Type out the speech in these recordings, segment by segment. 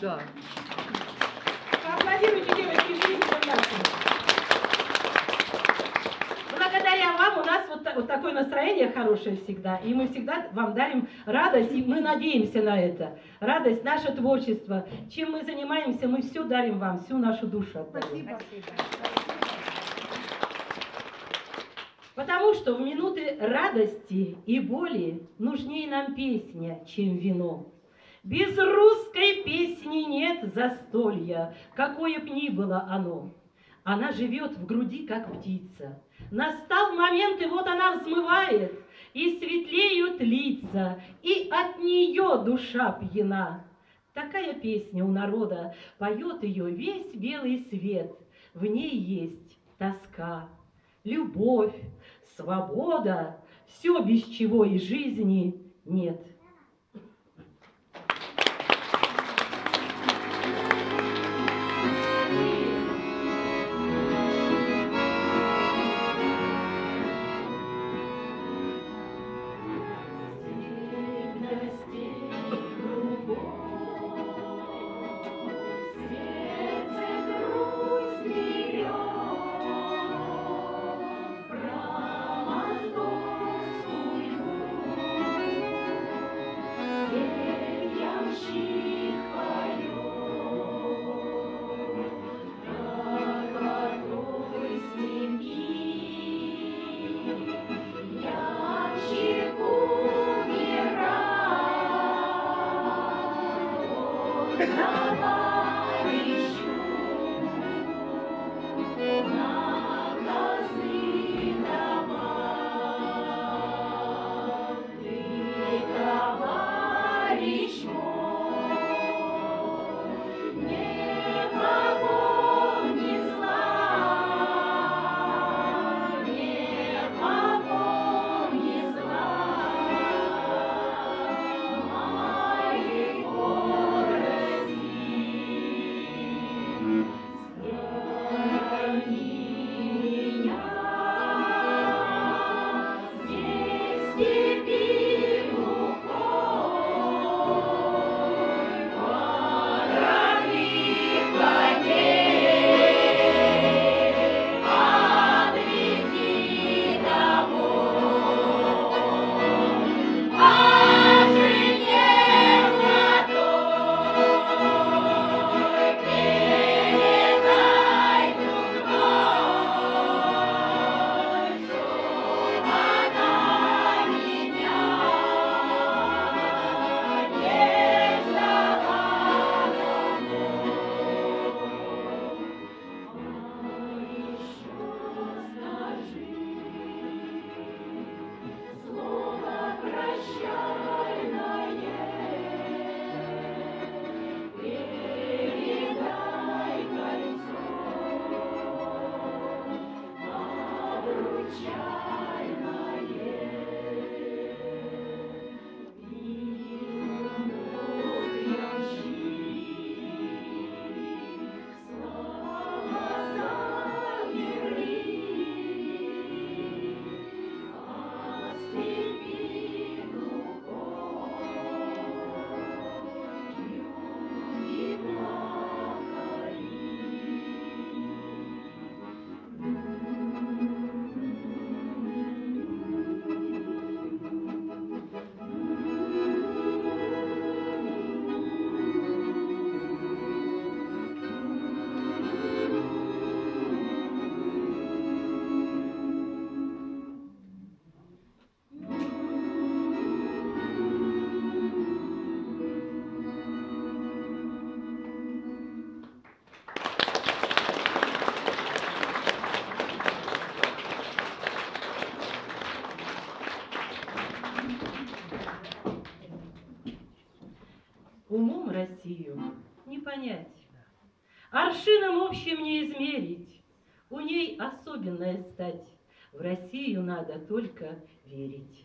Да. Поаплодируйте, девочки, зрителям нашим. Благодаря вам у нас вот, вот такое настроение хорошее всегда, и мы всегда вам дарим радость, и мы надеемся на это. Радость, наше творчество. Чем мы занимаемся, мы все дарим вам, всю нашу душу отдаем. Потому что в минуты радости и боли нужнее нам песня, чем вино. Без русской песни нет застолья, какое б ни было оно. Она живет в груди, как птица. Настал момент, и вот она взмывает, и светлеют лица, и от нее душа пьяна. Такая песня у народа, поет ее весь белый свет. В ней есть тоска, любовь, свобода, все, без чего и жизни нет. Общим не измерить, у ней особенная стать, в Россию надо только верить.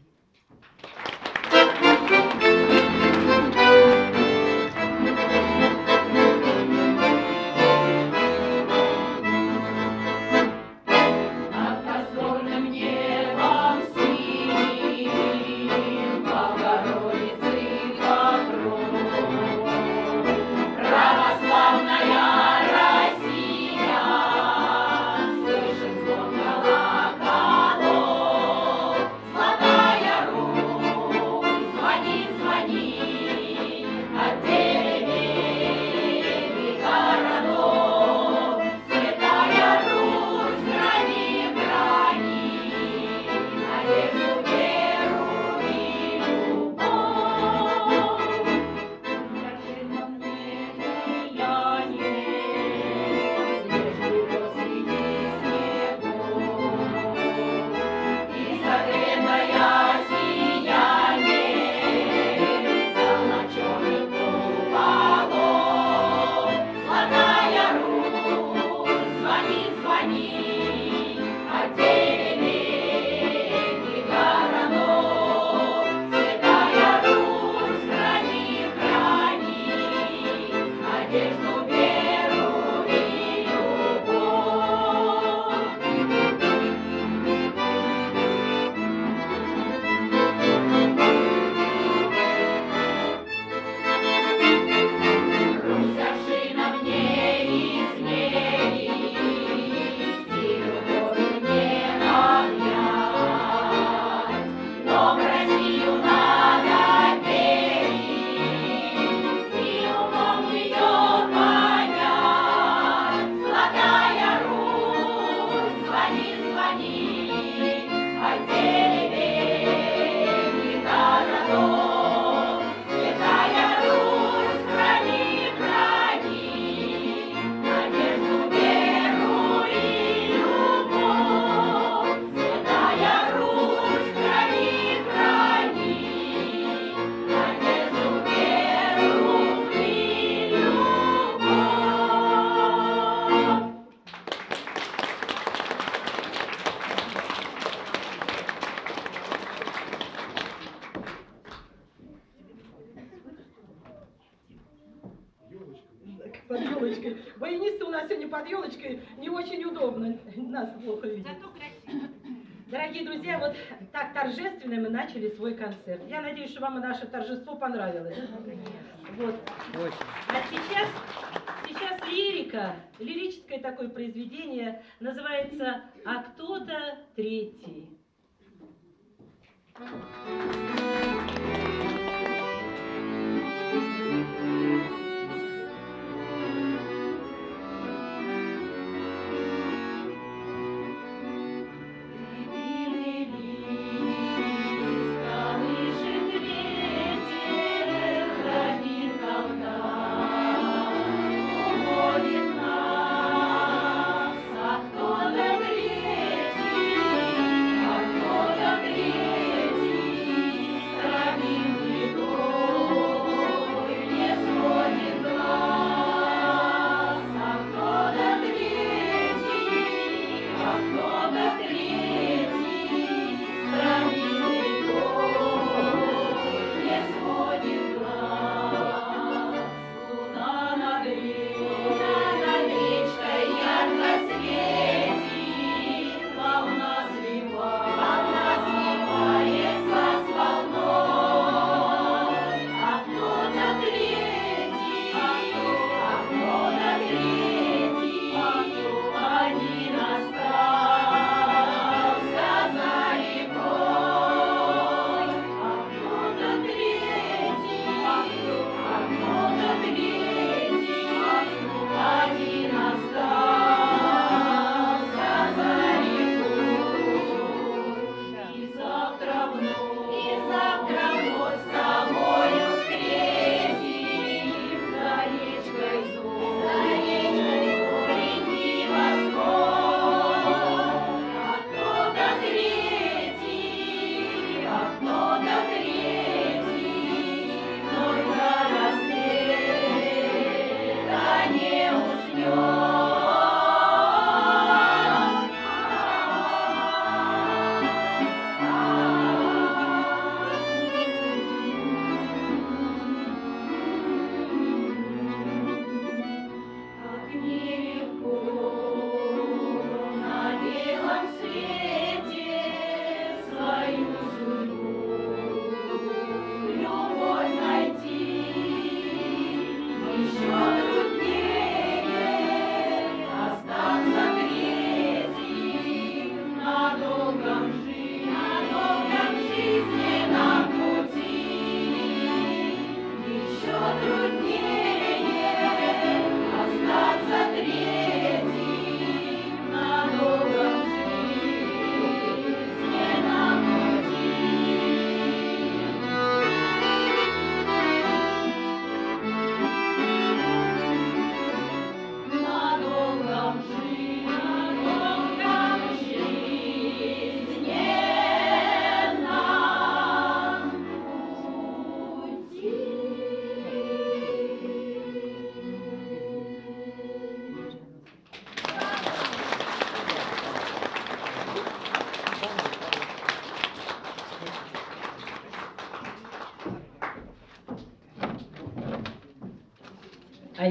Начали свой концерт. Я надеюсь, что вам наше торжество понравилось. Вот. А сейчас, сейчас лирика, лирическое такое произведение называется «А кто-то третий». А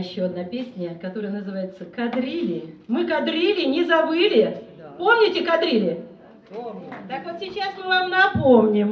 еще одна песня, которая называется «Кадрили». Мы кадрили, не забыли? Да. Помните кадрили? Помню. Так вот сейчас мы вам напомним.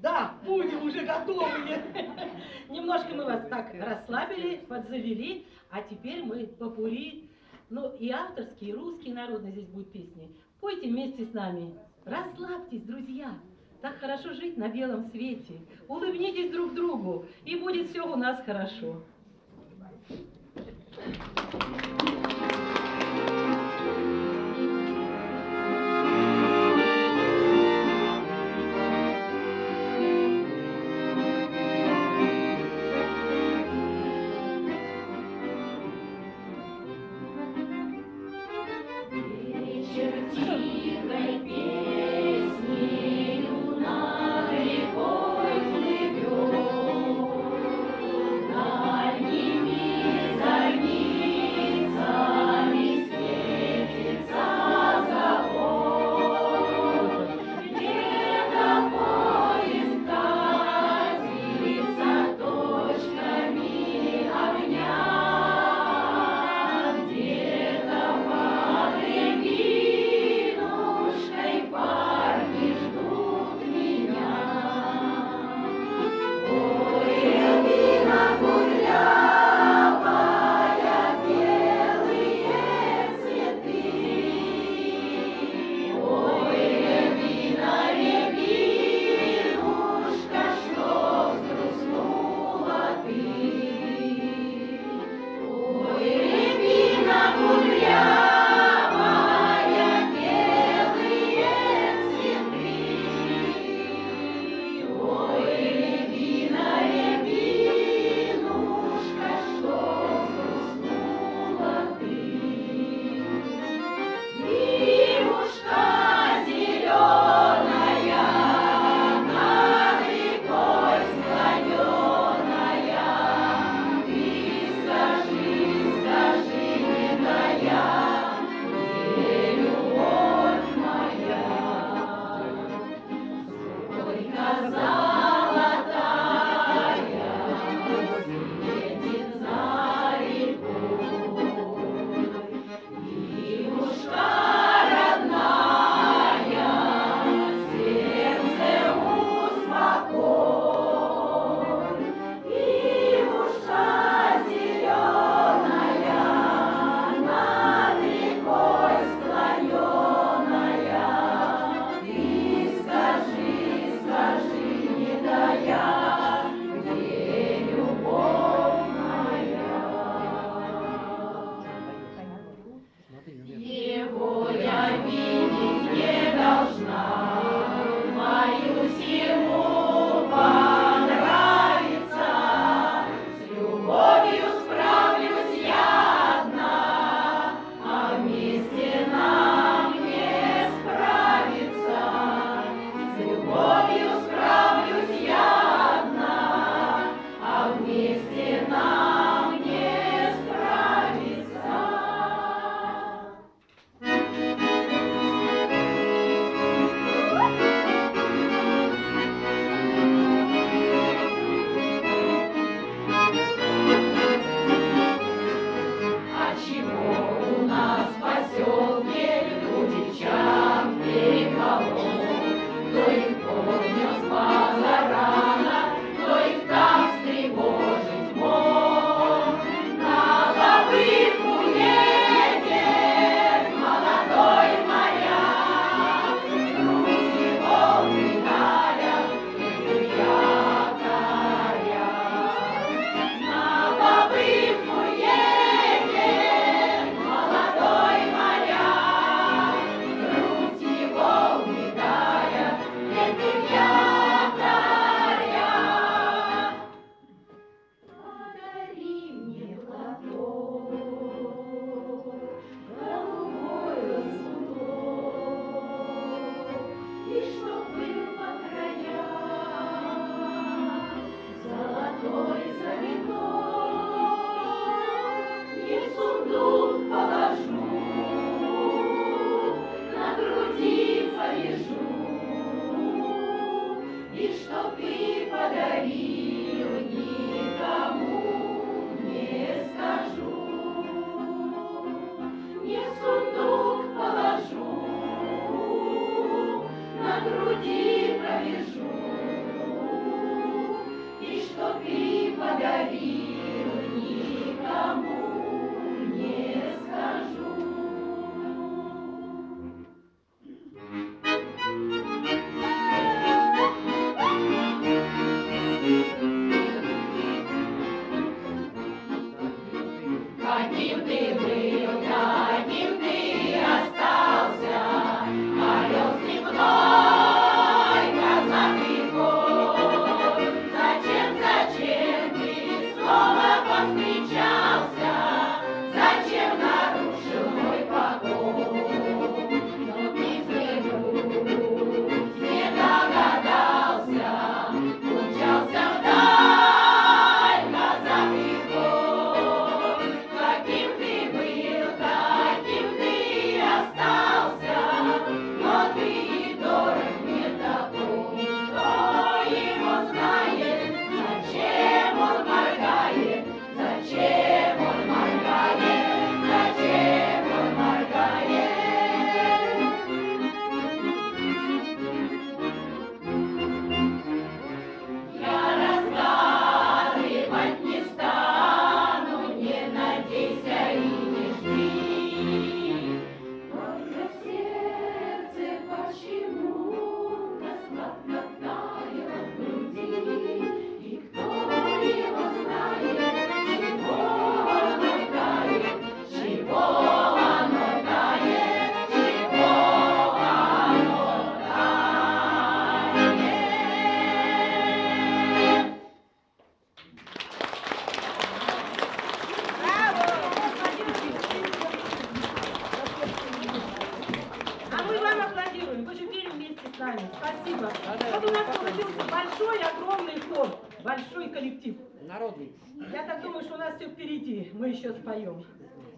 Да. Да, будем уже готовы. Немножко мы вас так расслабили, подзавели, а теперь мы попури. Ну и авторские, и русские народные здесь будут песни. Пойте вместе с нами. Расслабьтесь, друзья. Так хорошо жить на белом свете. Улыбнитесь друг другу, и будет все у нас хорошо. Вечер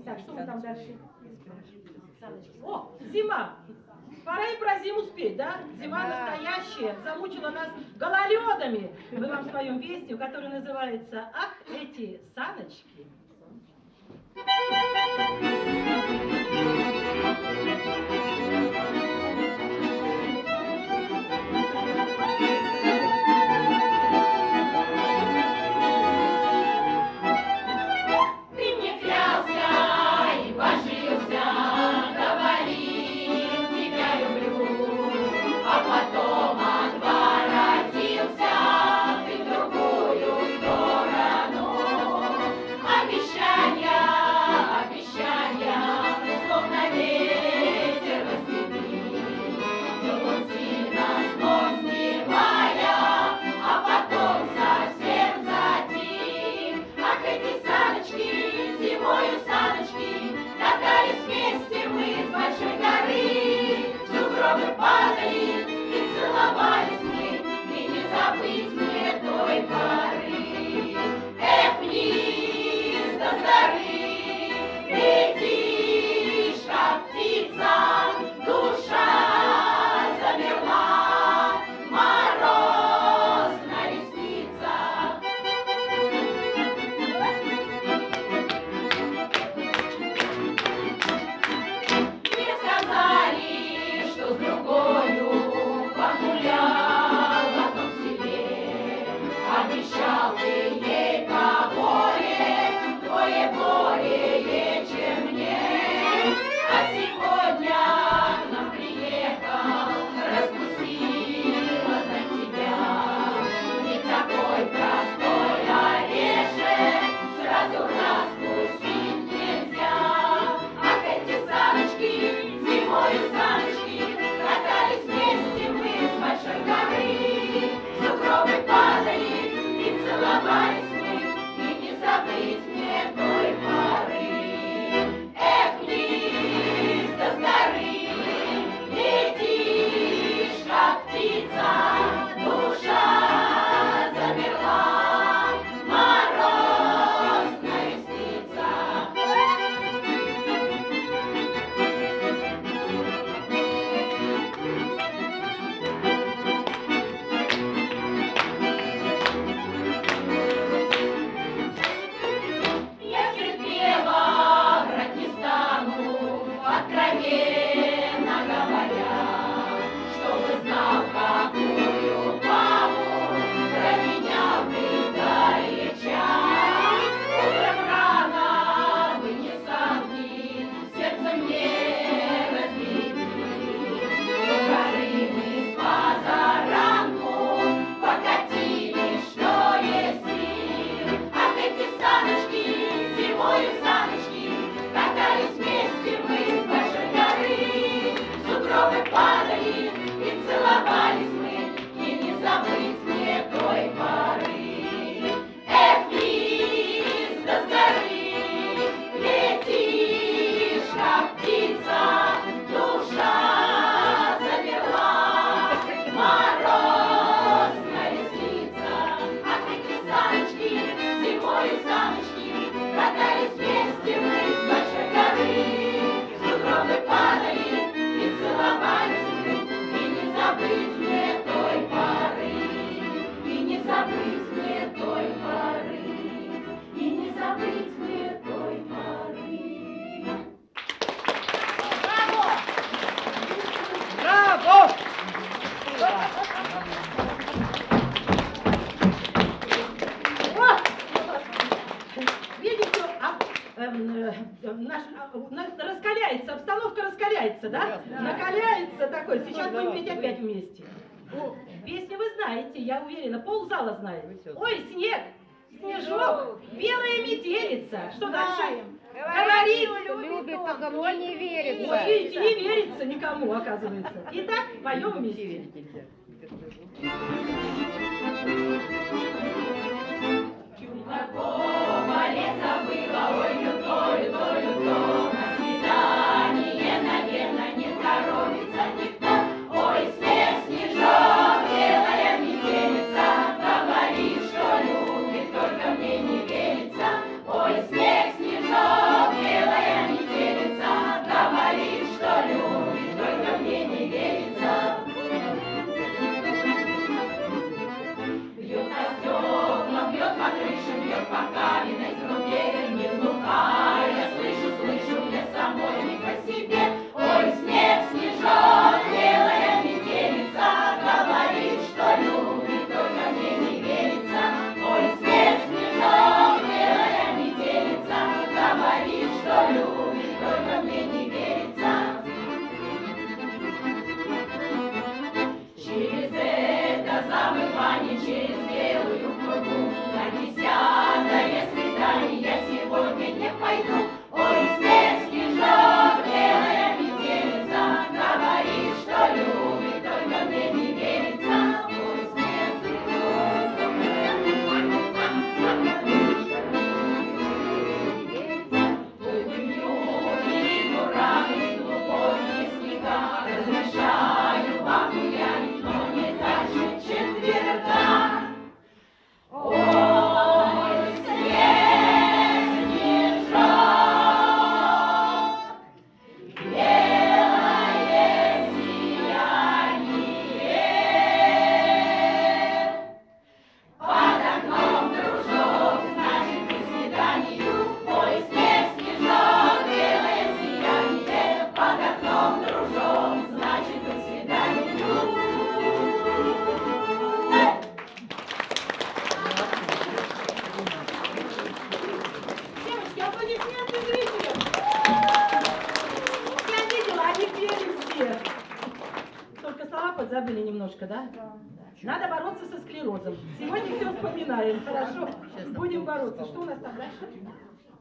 Так, что мы там дальше? О, зима! Пора и про зиму спеть, да? Зима настоящая, замучила нас гололедами. Мы вам своем песню, которая называется «Ах, эти саночки». Thank you. дубравы падали и целовались. валяется такой. Сейчас будем петь опять вместе. Песню вы знаете, я уверена, пол зала знает. Ой, снег, снежок, белая метелица. Что дальше? Говорит, любит, но мне не верится. Вот видите, не верится никому, оказывается. Итак, поем вместе. Чумакова леса было, ой,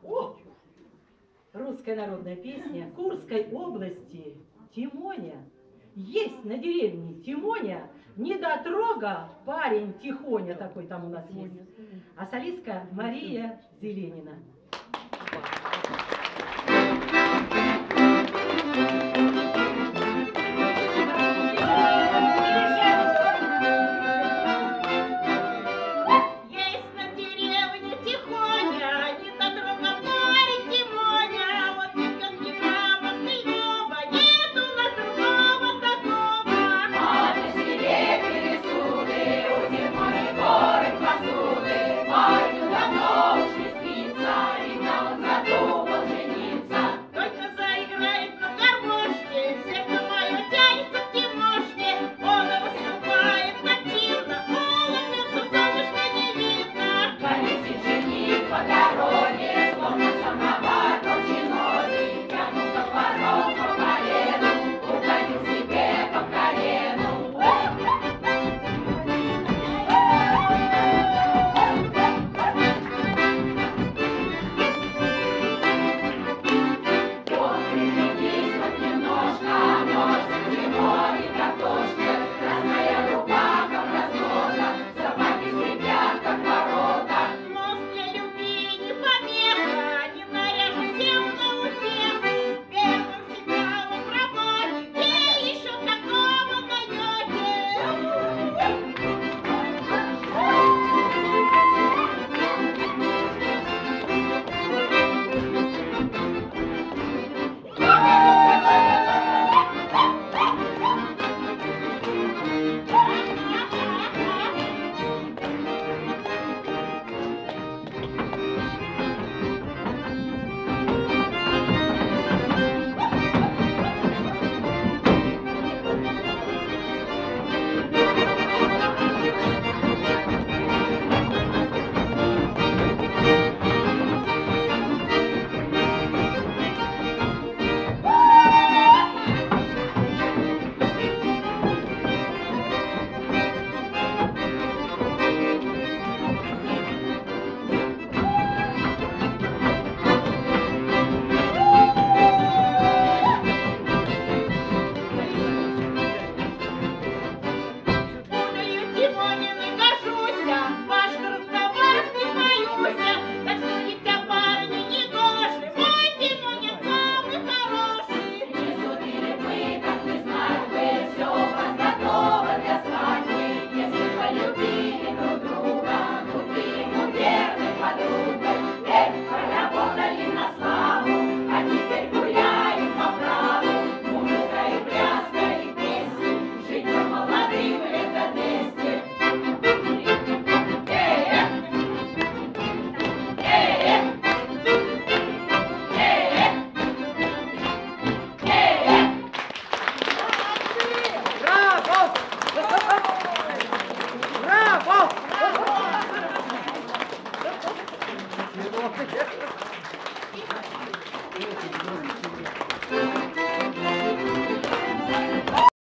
О! Русская народная песня Курской области Тимоня. Есть на деревне Тимоня, не дотрога, парень Тихоня такой там у нас есть. А солистка Мария Зеленина.